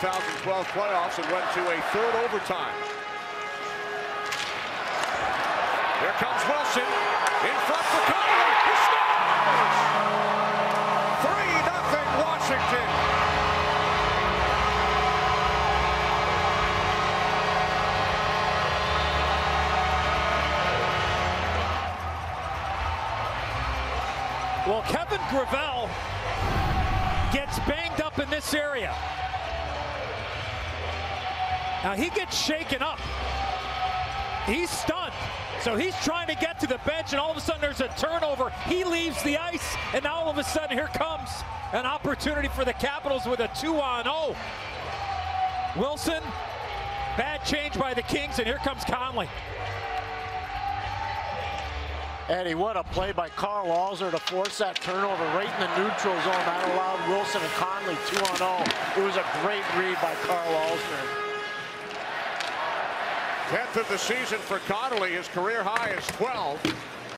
2012 playoffs and went to a third overtime. Here comes Wilson in front for Connolly. He scores! 3 0 Washington. Well, Kevin Gravel gets banged up in this area. Now he gets shaken up. He's stunned. So he's trying to get to the bench, and all of a sudden there's a turnover. He leaves the ice, and now all of a sudden here comes an opportunity for the Capitals with a 2 on 0. Wilson, bad change by the Kings, and here comes Connolly. Eddie, what a play by Karl Alzner to force that turnover right in the neutral zone. That allowed Wilson and Connolly 2 on 0. It was a great read by Karl Alzner. 10th of the season for Connolly. His career high is 12.